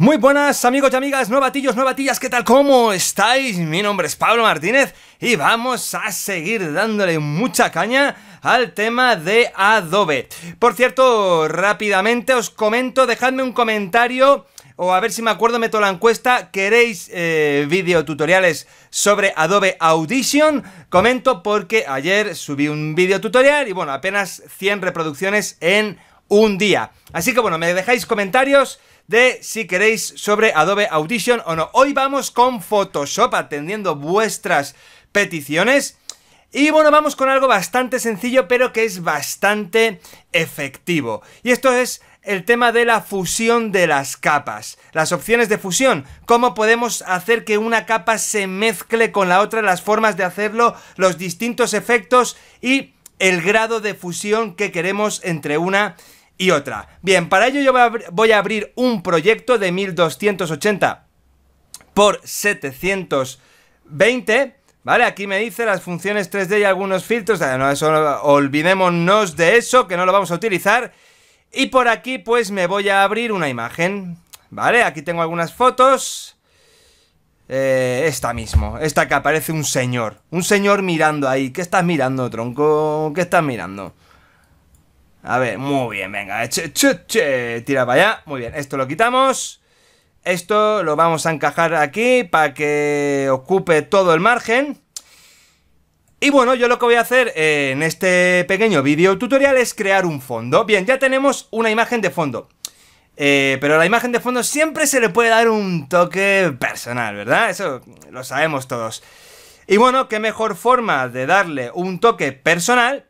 Muy buenas amigos y amigas, novatillos, novatillas, ¿qué tal? ¿Cómo estáis? Mi nombre es Pablo Martínez y vamos a seguir dándole mucha caña al tema de Adobe. Por cierto, rápidamente os comento, dejadme un comentario o a ver si me acuerdo, meto la encuesta, ¿queréis eh, videotutoriales sobre Adobe Audition? Comento porque ayer subí un videotutorial y bueno, apenas 100 reproducciones en un día. Así que bueno, me dejáis comentarios de si queréis sobre Adobe Audition o no. Hoy vamos con Photoshop atendiendo vuestras peticiones. Y bueno, vamos con algo bastante sencillo, pero que es bastante efectivo. Y esto es el tema de la fusión de las capas. Las opciones de fusión. Cómo podemos hacer que una capa se mezcle con la otra, las formas de hacerlo, los distintos efectos y el grado de fusión que queremos entre una y otra. Bien, para ello yo voy a abrir un proyecto de 1280 por 720, ¿vale? Aquí me dice las funciones 3D y algunos filtros, no, eso, olvidémonos de eso, que no lo vamos a utilizar. Y por aquí pues me voy a abrir una imagen, ¿vale? Aquí tengo algunas fotos. Eh, esta mismo, esta que aparece un señor, un señor mirando ahí. ¿Qué estás mirando, tronco? ¿Qué estás mirando? A ver, muy bien, venga, che, tira para allá, muy bien, esto lo quitamos, esto lo vamos a encajar aquí para que ocupe todo el margen. Y bueno, yo lo que voy a hacer en este pequeño vídeo tutorial es crear un fondo. Bien, ya tenemos una imagen de fondo. Eh, pero a la imagen de fondo siempre se le puede dar un toque personal, ¿verdad? Eso lo sabemos todos. Y bueno, qué mejor forma de darle un toque personal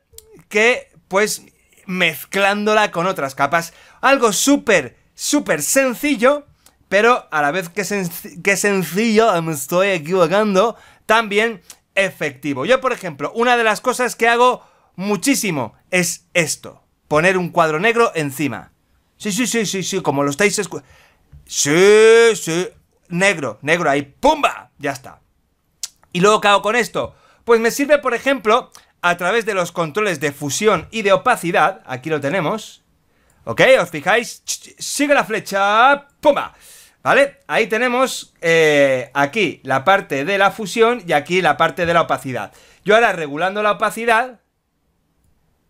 que, pues, mezclándola con otras capas. Algo súper, súper sencillo, pero a la vez que, sencillo, me estoy equivocando, también efectivo. Yo, por ejemplo, una de las cosas que hago muchísimo es esto. Poner un cuadro negro encima. Sí, sí, sí, sí, sí, como lo estáis escuchando. Sí, sí. Negro, negro ahí. ¡Pumba! Ya está. ¿Y luego qué hago con esto? Pues me sirve, por ejemplo, a través de los controles de fusión y de opacidad, aquí lo tenemos, ¿ok? ¿Os fijáis? Sigue la flecha, ¡pumba! ¿Vale? Ahí tenemos eh, aquí la parte de la fusión y aquí la parte de la opacidad. Yo ahora regulando la opacidad,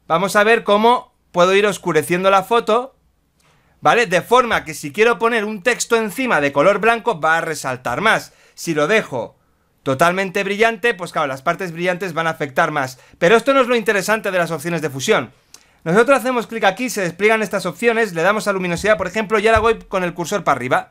vamos a ver cómo puedo ir oscureciendo la foto, ¿vale? De forma que si quiero poner un texto encima de color blanco va a resaltar más. Si lo dejo totalmente brillante, pues claro, las partes brillantes van a afectar más. Pero esto no es lo interesante de las opciones de fusión. Nosotros hacemos clic aquí, se despliegan estas opciones, le damos a luminosidad, por ejemplo, y ahora voy con el cursor para arriba.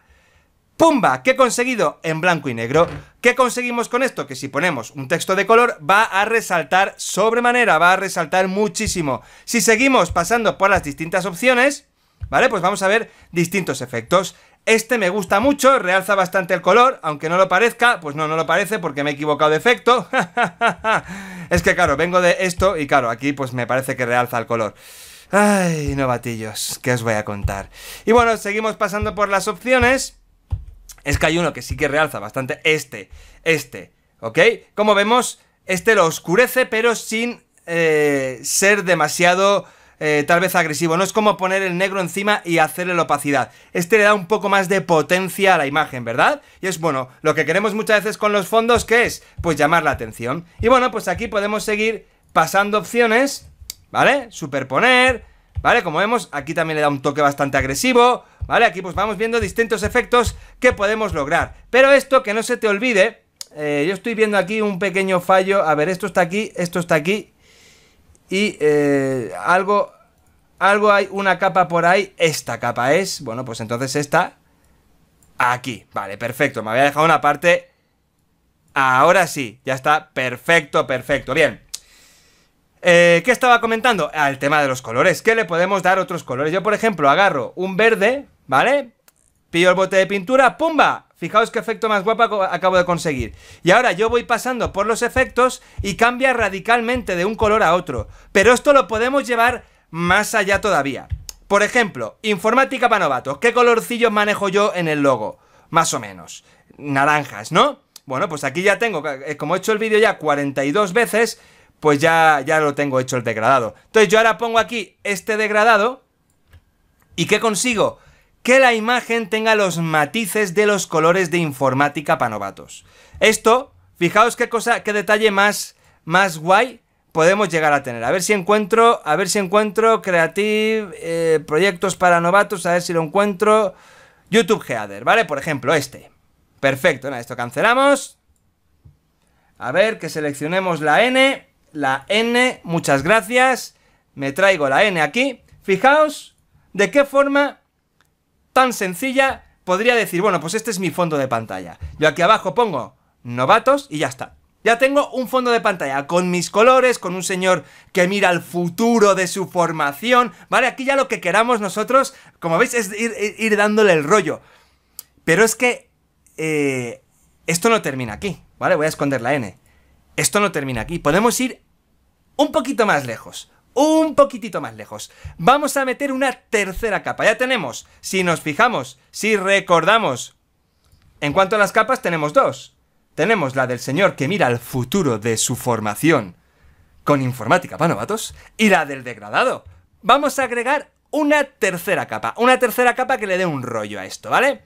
¡Pumba! ¿Qué he conseguido? En blanco y negro. ¿Qué conseguimos con esto? Que si ponemos un texto de color va a resaltar sobremanera, va a resaltar muchísimo. Si seguimos pasando por las distintas opciones, ¿vale? Pues vamos a ver distintos efectos. Este me gusta mucho, realza bastante el color, aunque no lo parezca, pues no, no lo parece porque me he equivocado de efecto. es que claro, vengo de esto y claro, aquí pues me parece que realza el color. Ay, novatillos, ¿qué os voy a contar? Y bueno, seguimos pasando por las opciones. Es que hay uno que sí que realza bastante, este, este, ¿ok? Como vemos, este lo oscurece, pero sin eh, ser demasiado eh, tal vez agresivo. No es como poner el negro encima y hacerle la opacidad. Este le da un poco más de potencia a la imagen, ¿verdad? Y es bueno, lo que queremos muchas veces con los fondos, ¿qué es? Pues llamar la atención. Y bueno, pues aquí podemos seguir pasando opciones, ¿vale? Superponer, ¿vale? Como vemos, aquí también le da un toque bastante agresivo, ¿vale? Aquí pues vamos viendo distintos efectos que podemos lograr. Pero esto, que no se te olvide, eh, yo estoy viendo aquí un pequeño fallo, a ver, esto está aquí, esto está aquí, y eh, algo, algo hay, una capa por ahí, esta capa es, bueno, pues entonces esta, aquí, vale, perfecto, me había dejado una parte, ahora sí, ya está, perfecto, perfecto, bien. Eh, ¿Qué estaba comentando? Al tema de los colores, ¿qué le podemos dar otros colores? Yo, por ejemplo, agarro un verde, ¿vale? Pillo el bote de pintura, ¡pumba! Fijaos qué efecto más guapo acabo de conseguir. Y ahora yo voy pasando por los efectos y cambia radicalmente de un color a otro. Pero esto lo podemos llevar más allá todavía. Por ejemplo, informática para novatos. ¿Qué colorcillos manejo yo en el logo? Más o menos. Naranjas, ¿no? Bueno, pues aquí ya tengo, eh, como he hecho el vídeo ya 42 veces, pues ya, ya lo tengo hecho el degradado. Entonces yo ahora pongo aquí este degradado. ¿Y qué consigo? Que la imagen tenga los matices de los colores de informática para novatos. Esto, fijaos qué cosa, qué detalle más, más guay podemos llegar a tener. A ver si encuentro, a ver si encuentro Creative, eh, proyectos para novatos, a ver si lo encuentro. YouTube Header, ¿vale? Por ejemplo, este. Perfecto, nada, esto cancelamos. A ver, que seleccionemos la N. La N, muchas gracias. Me traigo la N aquí. Fijaos de qué forma tan sencilla podría decir, bueno, pues este es mi fondo de pantalla. Yo aquí abajo pongo novatos y ya está. Ya tengo un fondo de pantalla con mis colores, con un señor que mira al futuro de su formación, ¿vale? Aquí ya lo que queramos nosotros, como veis, es ir, dándole el rollo. Pero es que eh, esto no termina aquí, ¿vale? Voy a esconder la N. Esto no termina aquí. Podemos ir un poquito más lejos. Un poquitito más lejos. Vamos a meter una tercera capa. Ya tenemos, si nos fijamos, si recordamos, en cuanto a las capas tenemos dos tenemos la del señor que mira al futuro de su formación con informática para novatos y la del degradado. Vamos a agregar una tercera capa, una tercera capa que le dé un rollo a esto, ¿vale?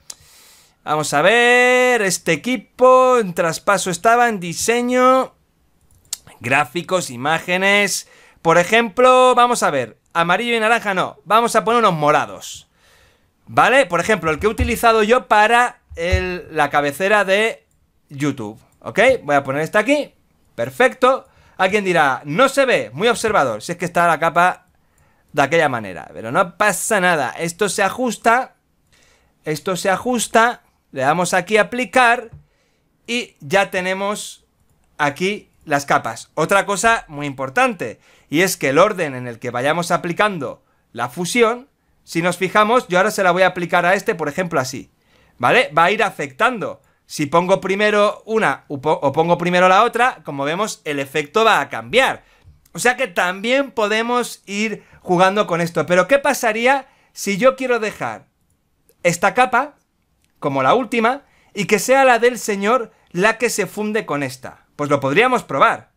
Vamos a ver, este equipo en traspaso estaba en diseño, gráficos, imágenes. Por ejemplo, vamos a ver, amarillo y naranja no, vamos a poner unos morados. ¿Vale? Por ejemplo, el que he utilizado yo para la cabecera de YouTube. ¿Ok? Voy a poner esta aquí. Perfecto. Alguien dirá, no se ve, muy observador, si es que está la capa de aquella manera. Pero no pasa nada. Esto se ajusta. Esto se ajusta. Le damos aquí a aplicar. Y ya tenemos aquí las capas. Otra cosa muy importante. Y es que el orden en el que vayamos aplicando la fusión, si nos fijamos, yo ahora se la voy a aplicar a este, por ejemplo, así. ¿Vale? Va a ir afectando si pongo primero una o pongo primero la otra, como vemos, el efecto va a cambiar. O sea que también podemos ir jugando con esto. Pero ¿qué pasaría si yo quiero dejar esta capa, como la última, y que sea la del señor la que se funde con esta? Pues lo podríamos probar.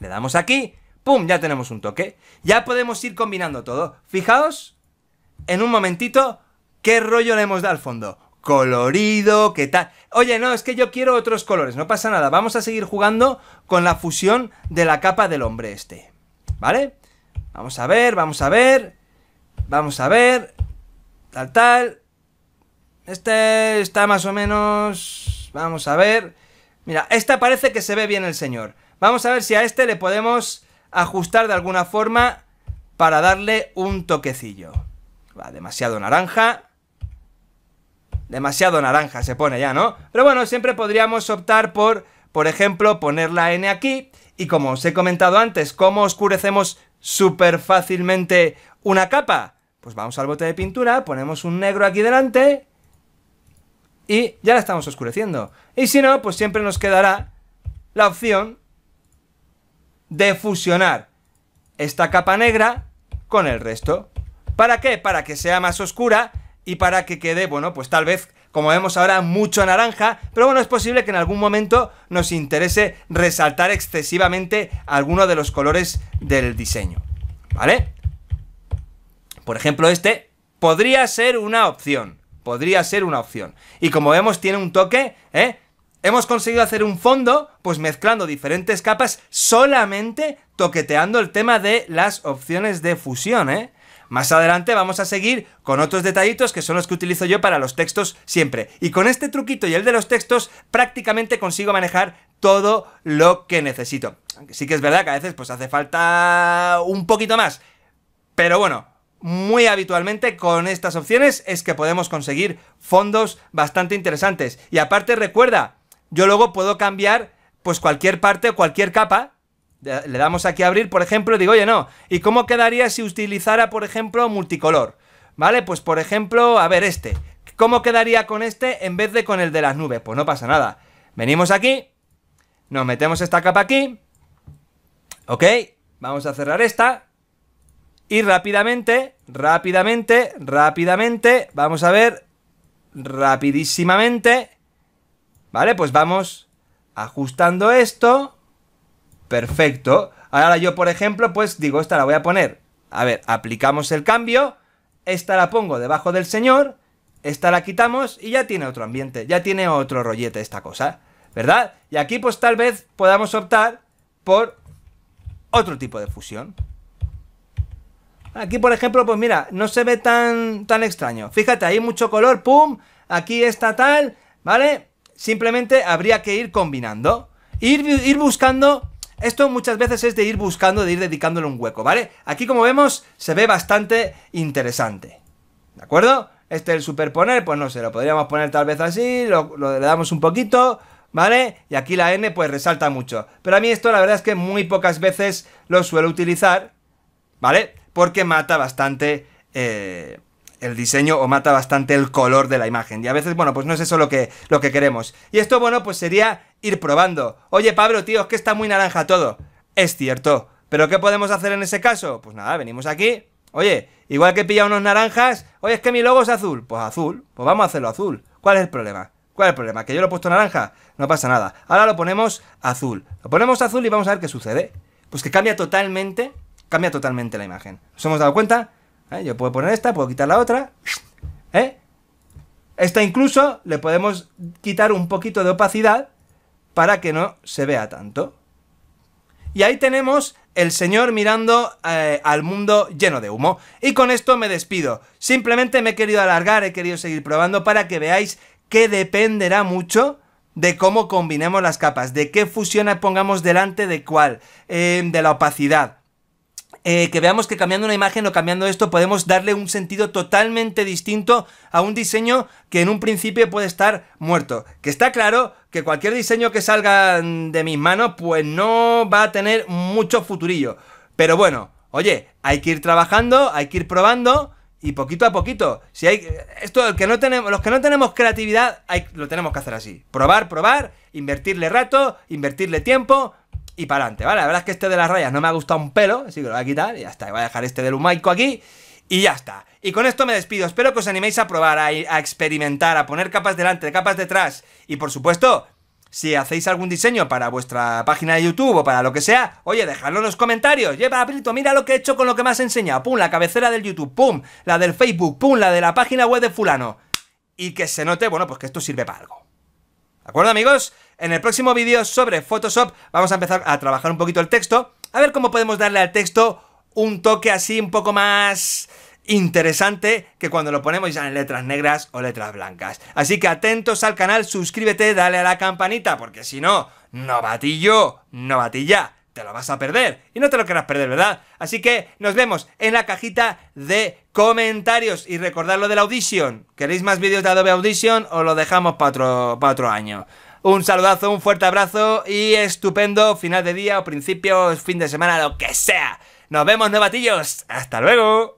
Le damos aquí, ¡pum! Ya tenemos un toque. Ya podemos ir combinando todo. Fijaos, en un momentito, qué rollo le hemos dado al fondo colorido, qué tal. Oye, no, es que yo quiero otros colores, no pasa nada. Vamos a seguir jugando con la fusión de la capa del hombre este. ¿Vale? Vamos a ver, vamos a ver. Vamos a ver. Tal, tal. Este está más o menos... Vamos a ver. Mira, esta parece que se ve bien el señor. Vamos a ver si a este le podemos ajustar de alguna forma para darle un toquecillo. Va, demasiado naranja demasiado naranja se pone ya, ¿no? Pero bueno, siempre podríamos optar por, por ejemplo, poner la N aquí. Y como os he comentado antes, ¿cómo oscurecemos súper fácilmente una capa? Pues vamos al bote de pintura, ponemos un negro aquí delante y ya la estamos oscureciendo. Y si no, pues siempre nos quedará la opción de fusionar esta capa negra con el resto. ¿Para qué? Para que sea más oscura y para que quede, bueno, pues tal vez, como vemos ahora, mucho naranja, pero bueno, es posible que en algún momento nos interese resaltar excesivamente alguno de los colores del diseño, ¿vale? Por ejemplo, este podría ser una opción, podría ser una opción. Y como vemos, tiene un toque, ¿eh? Hemos conseguido hacer un fondo, pues mezclando diferentes capas, solamente toqueteando el tema de las opciones de fusión, ¿eh? Más adelante vamos a seguir con otros detallitos que son los que utilizo yo para los textos siempre. Y con este truquito y el de los textos prácticamente consigo manejar todo lo que necesito. Aunque sí que es verdad que a veces pues hace falta un poquito más. Pero bueno, muy habitualmente con estas opciones es que podemos conseguir fondos bastante interesantes. Y aparte recuerda, yo luego puedo cambiar pues cualquier parte cualquier capa le damos aquí a abrir, por ejemplo, y digo, oye, no, ¿y cómo quedaría si utilizara, por ejemplo, multicolor? ¿Vale? Pues, por ejemplo, a ver, este. ¿Cómo quedaría con este en vez de con el de las nubes? Pues no pasa nada. Venimos aquí, nos metemos esta capa aquí, ¿ok? Vamos a cerrar esta, y rápidamente, rápidamente, rápidamente, vamos a ver, rapidísimamente, ¿vale? Pues vamos ajustando esto, Perfecto. Ahora yo, por ejemplo, pues digo, esta la voy a poner. A ver, aplicamos el cambio. esta la pongo debajo del señor, esta la quitamos y ya tiene otro ambiente, ya tiene otro rollete esta cosa, ¿verdad? Y aquí pues tal vez podamos optar por otro tipo de fusión. Aquí, por ejemplo, pues mira, no se ve tan, tan extraño. Fíjate, hay mucho color, pum, aquí está tal, ¿vale? Simplemente habría que ir combinando. Ir, ir buscando... Esto muchas veces es de ir buscando, de ir dedicándole un hueco, ¿vale? Aquí, como vemos, se ve bastante interesante. ¿De acuerdo? Este el superponer, pues no sé, lo podríamos poner tal vez así, lo, le damos un poquito, ¿vale? Y aquí la N pues resalta mucho. Pero a mí esto la verdad es que muy pocas veces lo suelo utilizar, ¿vale? Porque mata bastante eh, el diseño o mata bastante el color de la imagen. Y a veces, bueno, pues no es eso lo que, lo que queremos. Y esto, bueno, pues sería ir probando. Oye, Pablo, tío, es que está muy naranja todo. Es cierto. ¿Pero qué podemos hacer en ese caso? Pues nada, venimos aquí. Oye, igual que pilla unos naranjas. Oye, es que mi logo es azul. Pues azul. Pues vamos a hacerlo azul. ¿Cuál es el problema? ¿Cuál es el problema? ¿Que yo lo he puesto naranja? No pasa nada. Ahora lo ponemos azul. Lo ponemos azul y vamos a ver qué sucede. Pues que cambia totalmente, cambia totalmente la imagen. ¿Nos hemos dado cuenta? ¿Eh? Yo puedo poner esta, puedo quitar la otra. ¿Eh? Esta incluso le podemos quitar un poquito de opacidad para que no se vea tanto. Y ahí tenemos el señor mirando eh, al mundo lleno de humo. Y con esto me despido. Simplemente me he querido alargar, he querido seguir probando para que veáis que dependerá mucho de cómo combinemos las capas, de qué fusión pongamos delante de cuál, de la opacidad, eh, que veamos que cambiando una imagen o cambiando esto podemos darle un sentido totalmente distinto a un diseño que en un principio puede estar muerto. Que está claro que cualquier diseño que salga de mis manos pues no va a tener mucho futurillo. Pero bueno, oye, hay que ir trabajando, hay que ir probando y poquito a poquito. Si hay esto que no tenemos, los que no tenemos creatividad, hay, lo tenemos que hacer así. Probar, probar, invertirle rato, invertirle tiempo, y para adelante, ¿vale? La verdad es que este de las rayas no me ha gustado un pelo, así que lo voy a quitar y ya está. Voy a dejar este del humaico aquí y ya está. Y con esto me despido. Espero que os animéis a probar, a, a experimentar, a poner capas delante, capas detrás. Y por supuesto, si hacéis algún diseño para vuestra página de YouTube o para lo que sea, oye, dejadlo en los comentarios. Lleva, Brito, mira lo que he hecho con lo que me has enseñado. Pum, la cabecera del YouTube, pum, la del Facebook, pum, la de la página web de fulano. Y que se note, bueno, pues que esto sirve para algo. ¿De acuerdo, amigos? En el próximo vídeo sobre Photoshop vamos a empezar a trabajar un poquito el texto, a ver cómo podemos darle al texto un toque así un poco más interesante que cuando lo ponemos ya en letras negras o letras blancas. Así que atentos al canal, suscríbete, dale a la campanita, porque si no, no batillo, no batilla, te lo vas a perder. Y no te lo querrás perder, ¿verdad? Así que nos vemos en la cajita de comentarios y recordad lo de Audition. ¿Queréis más vídeos de Adobe Audition o lo dejamos para otro, para otro año? Un saludazo, un fuerte abrazo y estupendo final de día o principio, fin de semana, lo que sea. Nos vemos, novatillos. Hasta luego.